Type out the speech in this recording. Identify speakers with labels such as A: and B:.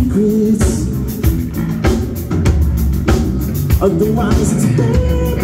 A: secrets Otherwise today